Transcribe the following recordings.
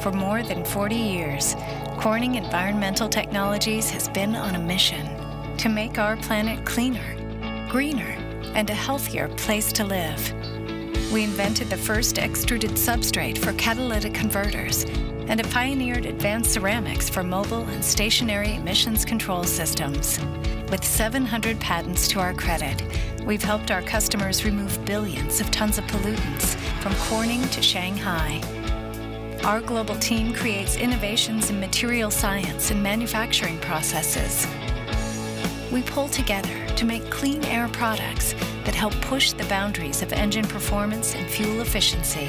For more than 40 years, Corning Environmental Technologies has been on a mission to make our planet cleaner, greener, and a healthier place to live. We invented the first extruded substrate for catalytic converters and have pioneered advanced ceramics for mobile and stationary emissions control systems. With 700 patents to our credit, we've helped our customers remove billions of tons of pollutants from Corning to Shanghai. Our global team creates innovations in material science and manufacturing processes. We pull together to make clean air products that help push the boundaries of engine performance and fuel efficiency,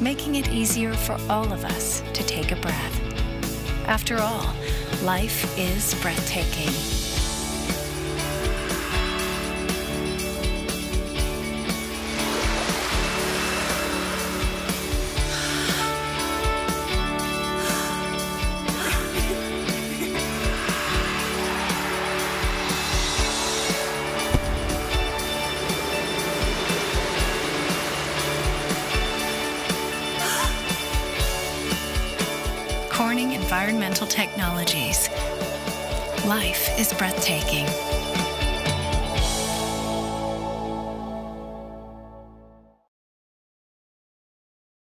making it easier for all of us to take a breath. After all, life is breathtaking. Corning Environmental Technologies. Life is breathtaking.